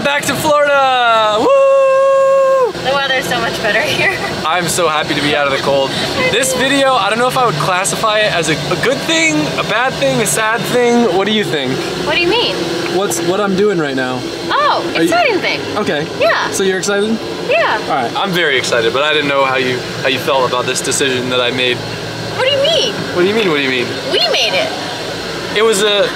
it back to Florida. Woo! The weather's so much better here. I'm so happy to be out of the cold. This video, I don't know if I would classify it as a, a good thing, a bad thing, a sad thing. What do you think? What do you mean? What's what I'm doing right now? Oh, you- exciting thing. Okay. Yeah. So you're excited? Yeah. All right. I'm very excited, but I didn't know how you how you felt about this decision that I made. What do you mean? What do you mean? What do you mean? We made it. It was a.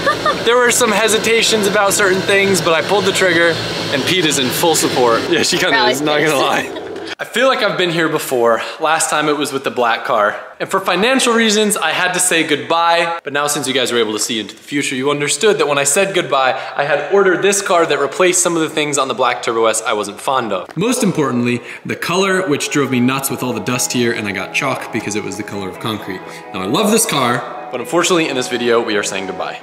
there were some hesitations about certain things, but I pulled the trigger, and Pete is in full support. Yeah, she kind of is. Not gonna lie. I feel like I've been here before. Last time it was with the black car. And for financial reasons, I had to say goodbye. But now since you guys were able to see into the future, you understood that when I said goodbye, I had ordered this car that replaced some of the things on the black Turbo S I wasn't fond of. Most importantly, the color, which drove me nuts with all the dust here, and I got chalk because it was the color of concrete. Now I love this car, but unfortunately in this video, we are saying goodbye.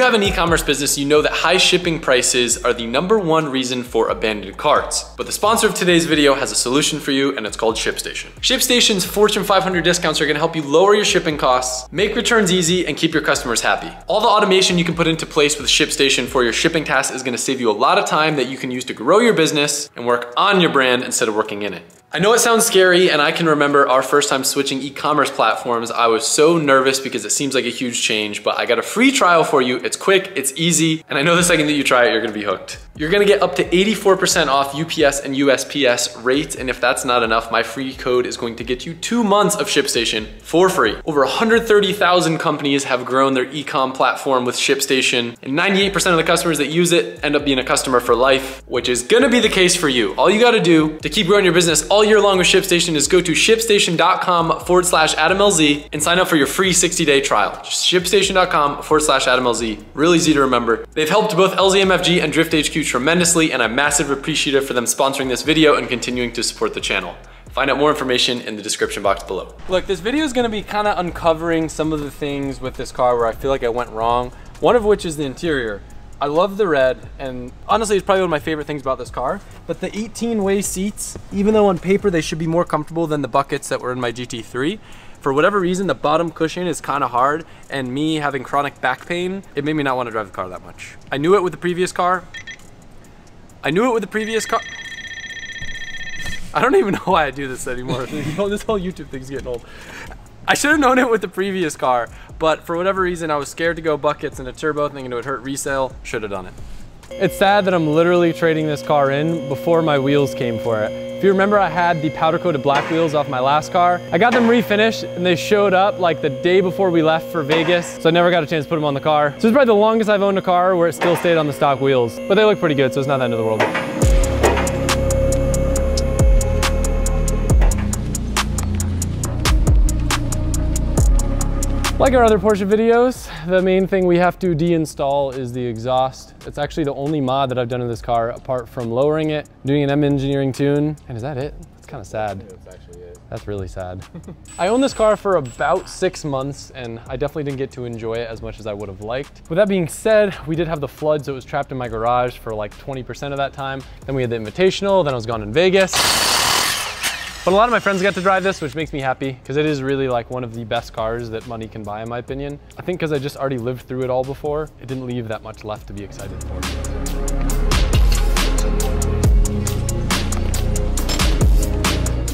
You have an e-commerce business, you know that high shipping prices are the number one reason for abandoned carts. But the sponsor of today's video has a solution for you and it's called ShipStation. ShipStation's Fortune 500 discounts are gonna help you lower your shipping costs, make returns easy, and keep your customers happy. All the automation you can put into place with ShipStation for your shipping tasks is gonna save you a lot of time that you can use to grow your business and work on your brand instead of working in it. I know it sounds scary, and I can remember our first time switching e-commerce platforms. I was so nervous because it seems like a huge change, but I got a free trial for you. It's quick, it's easy, and I know the second that you try it, you're gonna be hooked. You're gonna get up to 84% off UPS and USPS rates, and if that's not enough, my free code is going to get you two months of ShipStation for free. Over 130,000 companies have grown their e-com platform with ShipStation, and 98% of the customers that use it end up being a customer for life, which is gonna be the case for you. All you gotta do to keep growing your business all year long with ShipStation is go to shipstation.com forward slash AdamLZ and sign up for your free 60 day trial. Shipstation.com forward slash AdamLZ. Really easy to remember. They've helped both LZMFG and Drift HQ tremendously, and I'm massive appreciative for them sponsoring this video and continuing to support the channel. Find out more information in the description box below. Look, this video is gonna be kind of uncovering some of the things with this car where I feel like I went wrong. One of which is the interior. I love the red, and honestly, it's probably one of my favorite things about this car. But the 18-way seats, even though on paper they should be more comfortable than the buckets that were in my GT3, for whatever reason, the bottom cushion is kind of hard, and me having chronic back pain, it made me not want to drive the car that much. I knew it with the previous car. I knew it with the previous car. I don't even know why I do this anymore. this whole YouTube thing's getting old. I should have known it with the previous car, but for whatever reason, I was scared to go buckets and a turbo thinking it would hurt resale. Should have done it. It's sad that I'm literally trading this car in before my wheels came for it. If you remember, I had the powder coated black wheels off my last car. I got them refinished and they showed up like the day before we left for Vegas. So I never got a chance to put them on the car. So it's probably the longest I've owned a car where it still stayed on the stock wheels, but they look pretty good. So it's not the end of the world. Like our other Porsche videos, the main thing we have to deinstall is the exhaust. It's actually the only mod that I've done in this car apart from lowering it, doing an M engineering tune. And is that it? It's kind of sad. That's actually it. That's really sad. I owned this car for about six months and I definitely didn't get to enjoy it as much as I would have liked. With that being said, we did have the flood, so it was trapped in my garage for like 20% of that time. Then we had the Invitational, then I was gone in Vegas. But a lot of my friends got to drive this, which makes me happy because it is really like one of the best cars that money can buy in my opinion. I think because I just already lived through it all before, it didn't leave that much left to be excited for.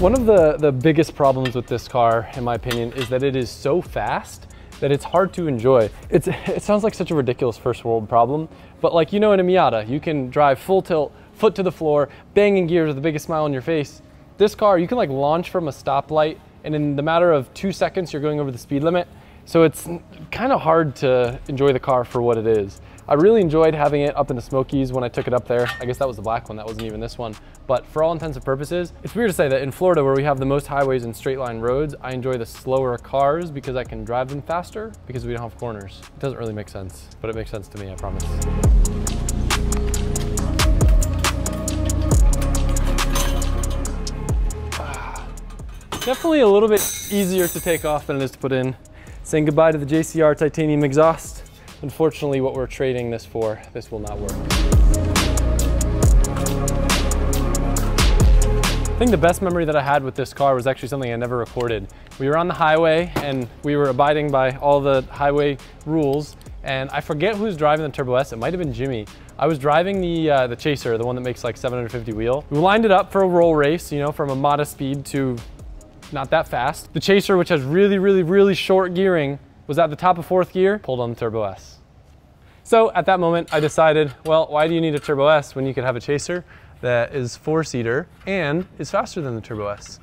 One of the, the biggest problems with this car, in my opinion, is that it is so fast that it's hard to enjoy. It's, it sounds like such a ridiculous first world problem, but like you know in a Miata, you can drive full tilt, foot to the floor, banging gears with the biggest smile on your face. This car, you can like launch from a stoplight and in the matter of two seconds, you're going over the speed limit. So it's kind of hard to enjoy the car for what it is. I really enjoyed having it up in the Smokies when I took it up there. I guess that was the black one, that wasn't even this one. But for all intents and purposes, it's weird to say that in Florida where we have the most highways and straight line roads, I enjoy the slower cars because I can drive them faster because we don't have corners. It doesn't really make sense, but it makes sense to me, I promise. Definitely a little bit easier to take off than it is to put in. Saying goodbye to the JCR titanium exhaust. unfortunately what we're trading this for, this will not work. I think the best memory that I had with this car was actually something I never recorded. We were on the highway and we were abiding by all the highway rules and I forget who's driving the Turbo S, it might have been Jimmy. I was driving the, uh, the Chaser, the one that makes like 750 wheel. We lined it up for a roll race, you know, from a modest speed to not that fast. The Chaser, which has really, really, really short gearing, was at the top of fourth gear, pulled on the Turbo S. So at that moment, I decided, well, why do you need a Turbo S when you could have a Chaser that is four-seater and is faster than the Turbo S,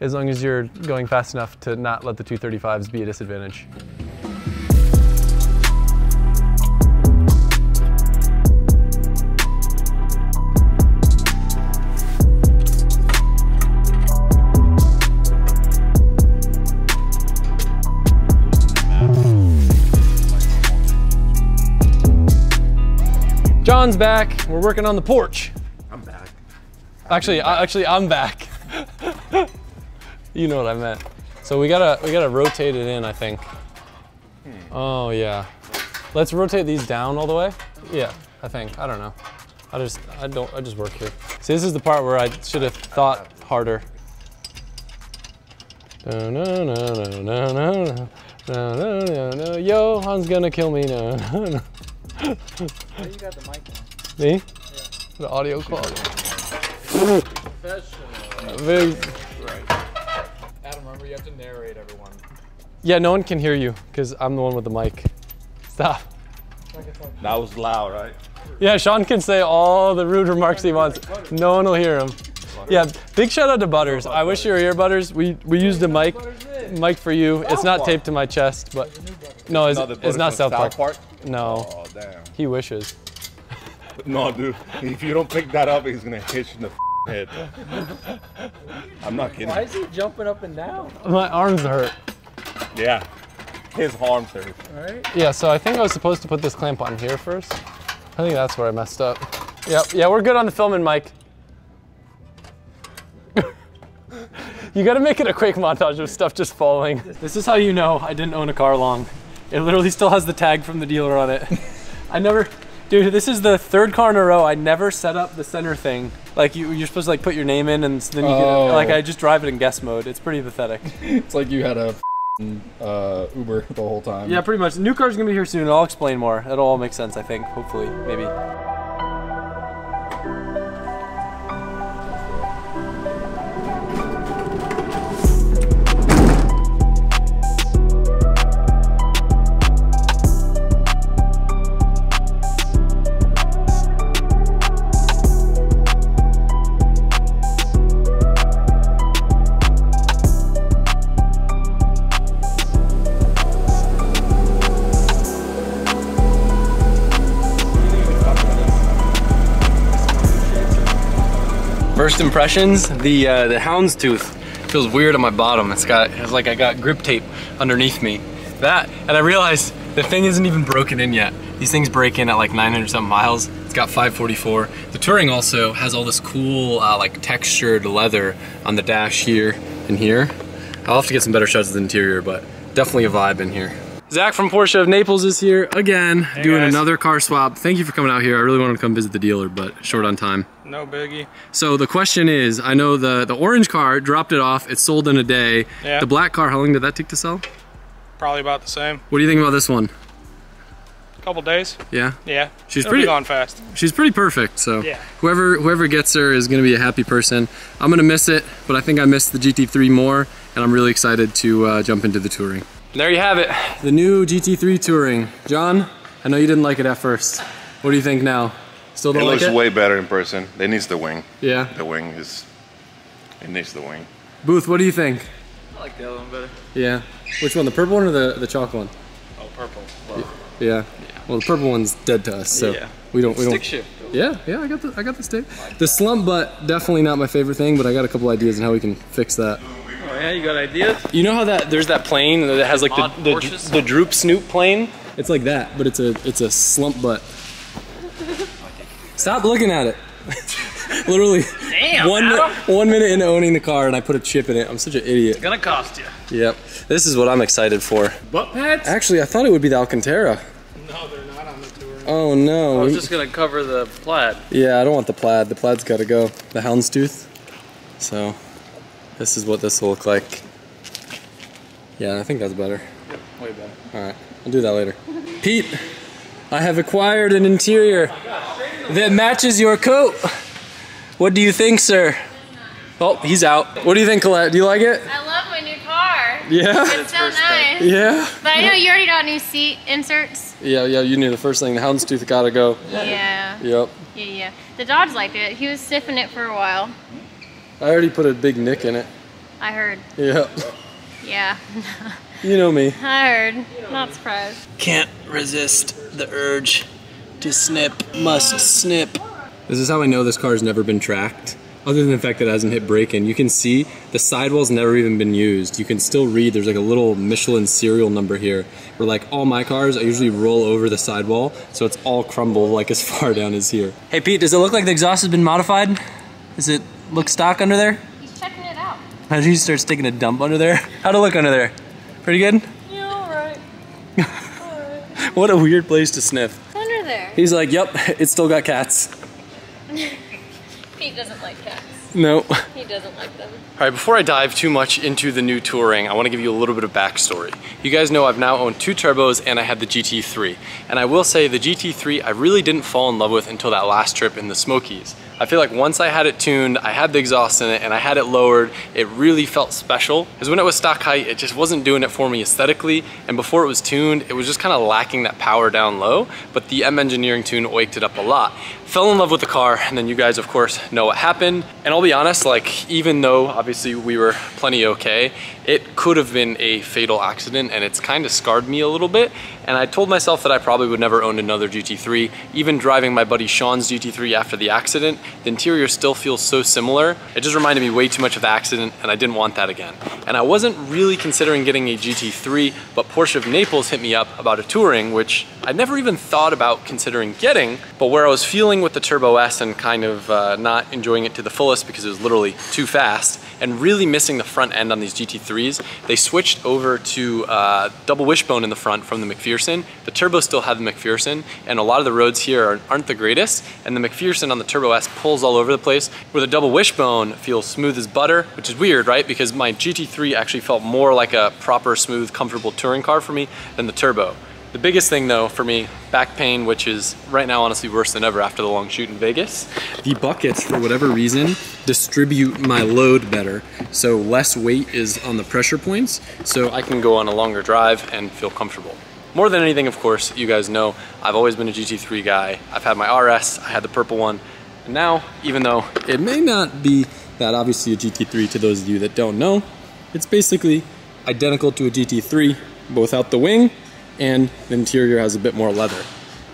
as long as you're going fast enough to not let the 235s be a disadvantage. John's back. We're working on the Porsche. I'm back. Actually, I, actually, I'm back. you know what I meant. So we gotta we gotta rotate it in. I think. Hmm. Oh yeah. Let's rotate these down all the way. Yeah, I think. I don't know. I just I don't I just work here. See, this is the part where I should have thought harder. No no no no no no no no no no no. Yo, Han's gonna kill me. No no no. You got the mic on. Me? The audio quality. Professional. Big. Adam, remember you have to narrate everyone. Yeah, no one can hear you because I'm the one with the mic. Stop. That was loud, right? Yeah, Sean can say all the rude remarks he wants. No one will hear him. Yeah, big shout out to Butters. I wish you were here, Butters. We we used a mic, mic for you. It's not taped to my chest, but no, it's, No, it's not South Park. Park? No, Oh, damn. he wishes. No, dude. If you don't pick that up, he's gonna hit you in the head. I'm not kidding. Why is he jumping up and down? My arms hurt. Yeah. His arms hurt. Right? Yeah, so I think I was supposed to put this clamp on here first. I think that's where I messed up. Yep, yeah, we're good on the filming, Mike. You gotta make it a quick montage of stuff just falling. This is how you know I didn't own a car long. It literally still has the tag from the dealer on it. I never, dude, this is the third car in a row. I never set up the center thing. Like you, you're supposed to like put your name in and then you Oh. get, like I just drive it in guest mode. It's pretty pathetic. It's like you had a uh, Uber the whole time. Yeah, pretty much. New car's gonna be here soon. I'll explain more. It'll all make sense, I think. Hopefully, maybe. First impressions, the uh, the houndstooth feels weird on my bottom. It's got it's like I got grip tape underneath me. That and I realized the thing isn't even broken in yet. These things break in at like 900 something miles. It's got 544. The Touring also has all this cool uh, like textured leather on the dash here and here. I'll have to get some better shots of the interior, but definitely a vibe in here. Zach from Porsche of Naples is here again, doing guys. another car swap. Thank you for coming out here. I really wanted to come visit the dealer, but short on time. No biggie. So the question is, I know the the orange car dropped it off. It sold in a day. Yeah. The black car, how long did that take to sell? Probably about the same. What do you think about this one? A couple days. Yeah, Yeah. She's It'll pretty- gone fast. she's pretty perfect. So Yeah. whoever whoever gets her is gonna be a happy person. I'm gonna miss it, but I think I missed the GT3 more, and I'm really excited to uh, jump into the touring. There you have it, the new GT3 touring. John, I know you didn't like it at first. What do you think now? Still don't looks like it? way better in person. It needs the wing. yeah. The wing is. It needs the wing. Booth, what do you think? I like the other one better. Yeah. Which one, the purple one or the the chocolate one? Oh, purple. Yeah. yeah. Well, the purple one's dead to us, so Yeah. we don't we don't. Stick shift. Yeah, yeah, I got the I got the stick. The slump butt definitely not my favorite thing, but I got a couple ideas on how we can fix that. Yeah, you got ideas? You know how that there's that plane that has like the Mod the, the droop snoop plane? It's like that, but it's a it's a slump butt. Stop looking at it. Literally Damn, one Adam. one minute into owning the car and I put a chip in it. I'm such an idiot. It's gonna cost you. Yep. This is what I'm excited for. Butt pads? Actually, I thought it would be the Alcantara. No, they're not on the tour. Oh no. I was just gonna cover the plaid. Yeah, I don't want the plaid. The plaid's got to go. The houndstooth. So, this is what this will look like. Yeah, I think that's better. Yep, Way better. All right, I'll do that later. Pete, I have acquired an interior that matches your coat. What do you think, sir? Oh, he's out. What do you think, Colette? Do you like it? I love my new car. Yeah. It's so nice. Yeah. But I know you already got new seat inserts. Yeah, yeah. You knew the first thing. The houndstooth got to go. Yeah. Yep. Yeah, yeah. The Dodge liked it. He was sniffing it for a while. I already put a big nick in it. I heard. Yeah. Yeah. You know me. I heard. Not surprised. Can't resist the urge to snip. Must snip. This is how I know this car's never been tracked. Other than the fact that it hasn't hit braking, you can see the sidewall's never even been used. You can still read there's like a little Michelin serial number here. Where like all my cars, I usually roll over the sidewall, so it's all crumbled like as far down as here. Hey Pete, does it look like the exhaust has been modified? Is it look stock under there? He's checking it out. How he starts taking a dump under there? How'd it look under there? Pretty good? Yeah, alright. What a weird place to sniff. Under there. He's like, yep, it's still got cats. Pete doesn't like cats. No. He doesn't like them. All right, before I dive too much into the new Touring, I wanna give you a little bit of backstory. You guys know I've now owned two turbos and I had the GT3. And I will say the GT3 I really didn't fall in love with until that last trip in the Smokies. I feel like once I had it tuned, I had the exhaust in it and I had it lowered, it really felt special. Because when it was stock height, it just wasn't doing it for me aesthetically. And before it was tuned, it was just kind of lacking that power down low. But the M Engineering tune waked it up a lot. Fell in love with the car, and then you guys, of course, know what happened. And I'll be honest, like, even though obviously we were plenty okay, it could have been a fatal accident, and it's kind of scarred me a little bit. And I told myself that I probably would never own another GT3. Even driving my buddy Sean's GT3 after the accident, the interior still feels so similar. It just reminded me way too much of the accident, and I didn't want that again. And I wasn't really considering getting a GT3, but Porsche of Naples hit me up about a Touring, which I never even thought about considering getting, but where I was feeling with the Turbo S and kind of uh, not enjoying it to the fullest because it was literally too fast, and really missing the front end on these GT3s, they switched over to uh, double wishbone in the front from the McPherson. The Turbo still had the McPherson, and a lot of the roads here are, aren't the greatest, and the McPherson on the Turbo S pulls all over the place, where the double wishbone feels smooth as butter, which is weird, right? Because my GT3 actually felt more like a proper, smooth, comfortable touring car for me than the Turbo. The biggest thing though for me, back pain, which is right now honestly worse than ever after the long shoot in Vegas. The buckets, for whatever reason, distribute my load better. So less weight is on the pressure points, so I can go on a longer drive and feel comfortable. More than anything, of course, you guys know, I've always been a GT3 guy. I've had my RS, I had the purple one, now, even though it may not be that obviously a GT3 to those of you that don't know, it's basically identical to a GT3, both out the wing, and the interior has a bit more leather.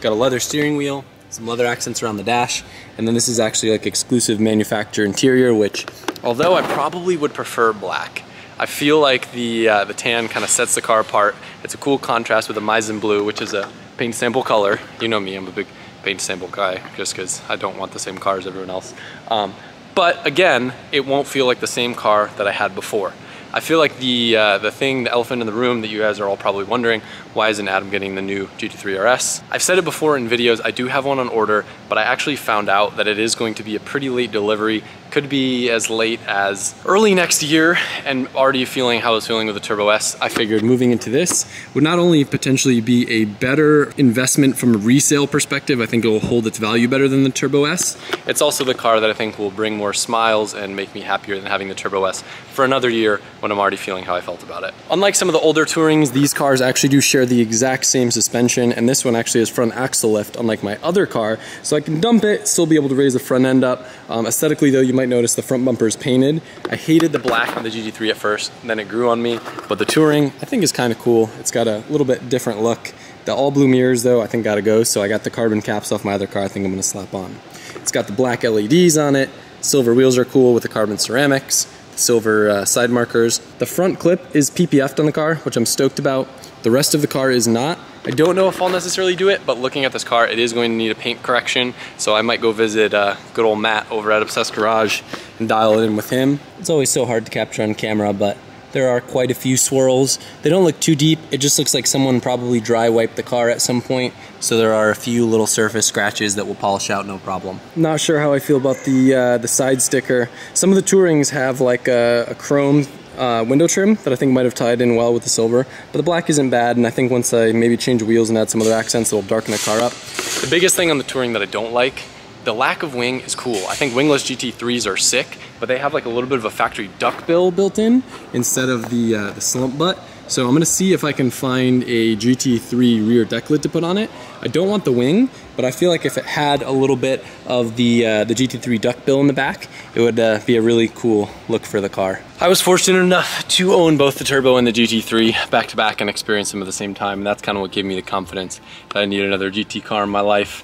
Got a leather steering wheel, some leather accents around the dash, and then this is actually like exclusive manufacturer interior, which although I probably would prefer black, I feel like the uh, the tan kind of sets the car apart. It's a cool contrast with the Meissen blue, which is a paint sample color. You know me, I'm a big paint sample guy just because I don't want the same car as everyone else. Um, but again, it won't feel like the same car that I had before. I feel like the uh, the thing, the elephant in the room that you guys are all probably wondering, why isn't Adam getting the new GT3 RS? I've said it before in videos, I do have one on order, but I actually found out that it is going to be a pretty late delivery. Could be as late as early next year, and already feeling how I was feeling with the Turbo S, I figured moving into this would not only potentially be a better investment from a resale perspective, I think it will hold its value better than the Turbo S. It's also the car that I think will bring more smiles and make me happier than having the Turbo S for another year when I'm already feeling how I felt about it. Unlike some of the older Tourings, these cars actually do share the exact same suspension, and this one actually has front axle lift, unlike my other car. So I can dump it, still be able to raise the front end up. Um, aesthetically though, you might notice the front bumper is painted. I hated the black on the GT3 at first, then it grew on me. But the Touring, I think is kind of cool. It's got a little bit different look. The all blue mirrors though, I think gotta go. So I got the carbon caps off my other car, I think I'm gonna slap on. It's got the black LEDs on it. Silver wheels are cool with the carbon ceramics silver uh, side markers. The front clip is PPF'd on the car, which I'm stoked about. The rest of the car is not. I don't know if I'll necessarily do it, but looking at this car, it is going to need a paint correction. So I might go visit uh, good old Matt over at Obsessed Garage and dial it in with him. It's always so hard to capture on camera, but There are quite a few swirls. They don't look too deep. It just looks like someone probably dry wiped the car at some point. So there are a few little surface scratches that will polish out no problem. Not sure how I feel about the uh, the side sticker. Some of the Tourings have like a, a chrome uh, window trim that I think might have tied in well with the silver. But the black isn't bad, and I think once I maybe change wheels and add some other accents, it'll darken the car up. The biggest thing on the Touring that I don't like, the lack of wing is cool. I think wingless GT3s are sick, but they have like a little bit of a factory duck bill built in instead of the, uh, the slump butt. So I'm gonna see if I can find a GT3 rear deck lid to put on it. I don't want the wing, but I feel like if it had a little bit of the uh, the GT3 duckbill in the back, it would uh, be a really cool look for the car. I was fortunate enough to own both the Turbo and the GT3 back to back and experience them at the same time, and that's kind of what gave me the confidence that I need another GT car in my life.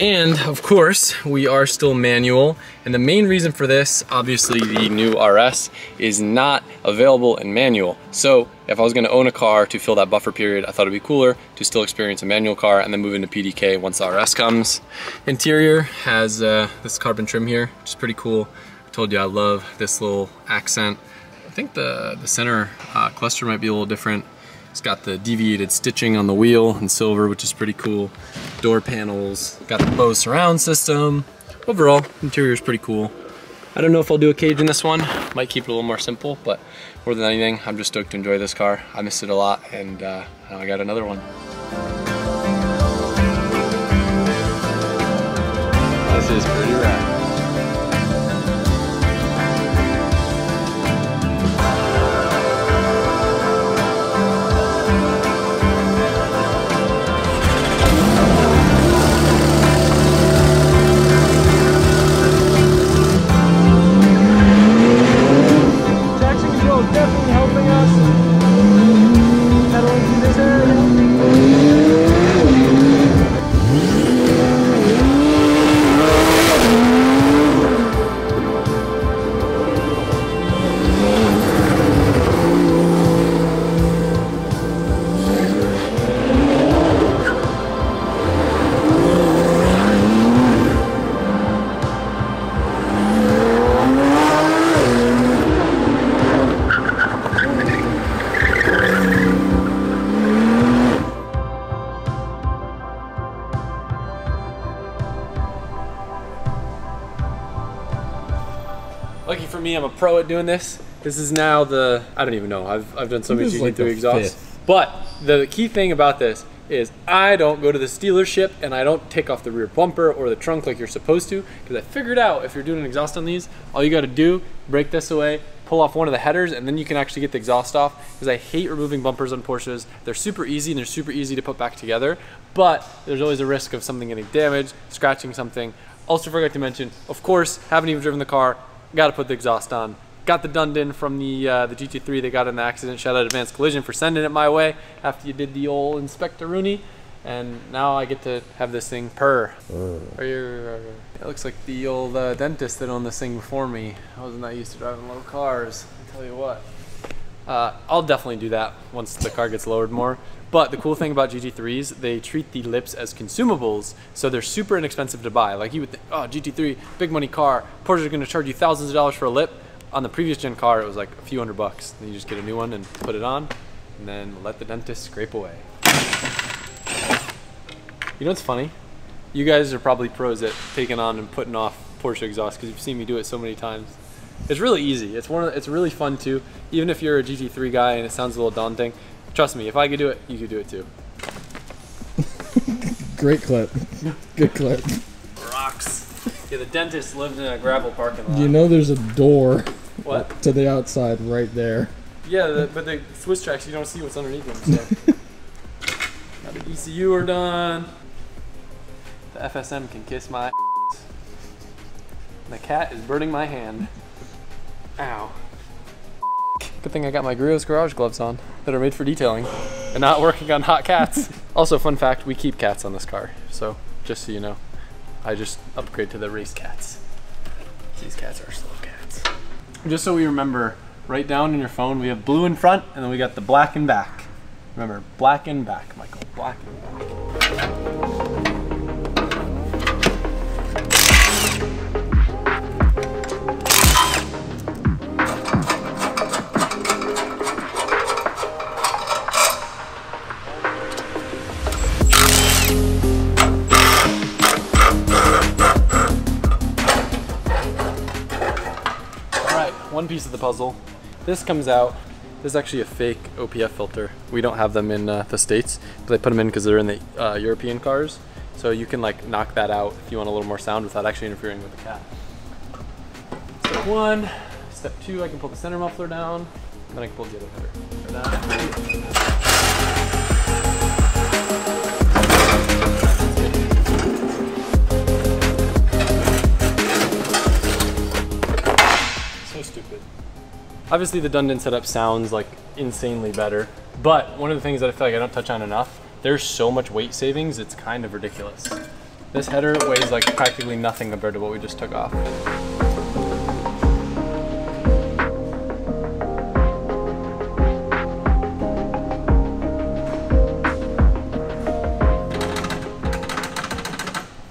And of course, we are still manual, and the main reason for this, obviously the new RS, is not available in manual. So if I was gonna own a car to fill that buffer period, I thought it'd be cooler to still experience a manual car and then move into PDK once the RS comes. Interior has uh, this carbon trim here, which is pretty cool. I told you I love this little accent. I think the, the center uh, cluster might be a little different. It's got the deviated stitching on the wheel in silver, which is pretty cool. Door panels, got the Bose surround system. Overall, interior is pretty cool. I don't know if I'll do a cage in this one. Might keep it a little more simple, but more than anything, I'm just stoked to enjoy this car. I missed it a lot, and uh, I got another one. This is pretty rad. I'm a pro at doing this. This is now the, I don't even know, I've, I've done so many This is like GT3 the exhausts. fifth. But the key thing about this is I don't go to the dealership and I don't take off the rear bumper or the trunk like you're supposed to because I figured out if you're doing an exhaust on these, all you got to do, break this away, pull off one of the headers and then you can actually get the exhaust off because I hate removing bumpers on Porsches. They're super easy and they're super easy to put back together, but there's always a risk of something getting damaged, scratching something. Also forgot to mention, of course, haven't even driven the car, got to put the exhaust on. Got the Dundon from the uh, the GT3 they got in the accident. Shout out Advanced Collision for sending it my way after you did the old Inspector Rooney. And now I get to have this thing purr. Are you, it looks like the old uh, dentist that owned this thing before me. I wasn't that used to driving low cars. I tell you what. Uh, I'll definitely do that once the car gets lowered more. But the cool thing about GT3s, they treat the lips as consumables, so they're super inexpensive to buy. Like you would think, oh, GT3, big money car, Porsche Porsche's gonna charge you thousands of dollars for a lip. On the previous gen car, it was like a few hundred bucks. Then you just get a new one and put it on, and then let the dentist scrape away. You know what's funny? You guys are probably pros at taking on and putting off Porsche exhaust because you've seen me do it so many times. It's really easy. It's one. Of, it's really fun too. Even if you're a GT3 guy and it sounds a little daunting, trust me. If I could do it, you could do it too. Great clip. Good clip. Rocks. Yeah, the dentist lived in a gravel parking lot. You know there's a door what? to the outside right there. Yeah, the, but the Swiss tracks, you don't see what's underneath them. So. now the ECU are done. The FSM can kiss my. The cat is burning my hand. Ow. Good thing I got my Griot's Garage gloves on that are made for detailing and not working on hot cats. also, fun fact, we keep cats on this car. So, just so you know, I just upgrade to the race cats. These cats are slow cats. Just so we remember, write down in your phone, we have blue in front and then we got the black in back. Remember, black in back, Michael, black in back. Piece of the puzzle. This comes out. This is actually a fake OPF filter. We don't have them in uh, the States, but they put them in because they're in the uh, European cars. So you can like knock that out if you want a little more sound without actually interfering with the cat. Step one. Step two, I can pull the center muffler down. Then I can pull the other header. Obviously the Dundon setup sounds like insanely better, but one of the things that I feel like I don't touch on enough, there's so much weight savings, it's kind of ridiculous. This header weighs like practically nothing compared to what we just took off.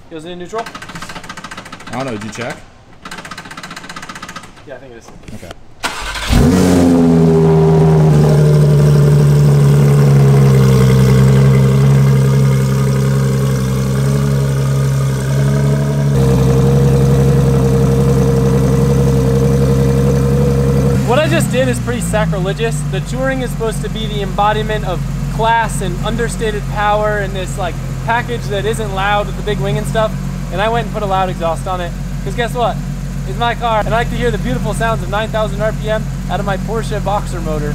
Goes in neutral? I don't know, did you check? Yeah, I think it is. Okay. What I just did is pretty sacrilegious. The Touring is supposed to be the embodiment of class and understated power and this like package that isn't loud with the big wing and stuff. And I went and put a loud exhaust on it. Because guess what? It's my car. And I like to hear the beautiful sounds of 9,000 RPM out of my Porsche Boxer motor.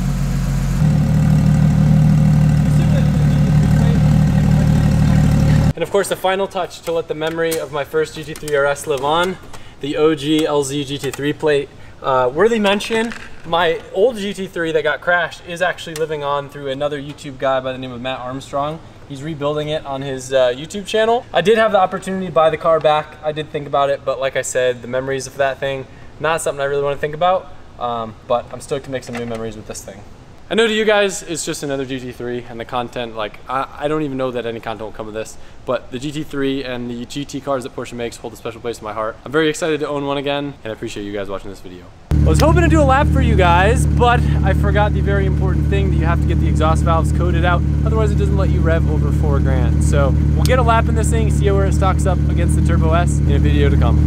And of course the final touch to let the memory of my first GT3 RS live on, the OG LZ GT3 plate. Uh, worthy mention, my old GT3 that got crashed is actually living on through another YouTube guy by the name of Matt Armstrong. He's rebuilding it on his uh, YouTube channel. I did have the opportunity to buy the car back. I did think about it, but like I said, the memories of that thing, not something I really want to think about. Um, but I'm stoked to make some new memories with this thing. I know to you guys, it's just another GT3 and the content, like, I, I don't even know that any content will come of this, but the GT3 and the GT cars that Porsche makes hold a special place in my heart. I'm very excited to own one again, and I appreciate you guys watching this video. I was hoping to do a lap for you guys, but I forgot the very important thing that you have to get the exhaust valves coated out, otherwise it doesn't let you rev over four grand. So we'll get a lap in this thing, see where it stocks up against the Turbo S in a video to come.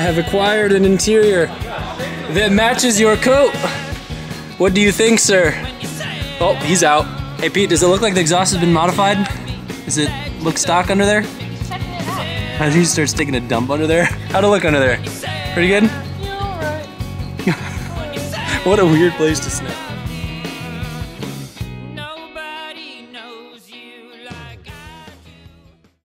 I have acquired an interior that matches your coat. What do you think, sir? Oh, he's out. Hey Pete, does it look like the exhaust has been modified? Does it look stock under there? How did you start sticking a dump under there? How'd it look under there? Pretty good? What a weird place to snip.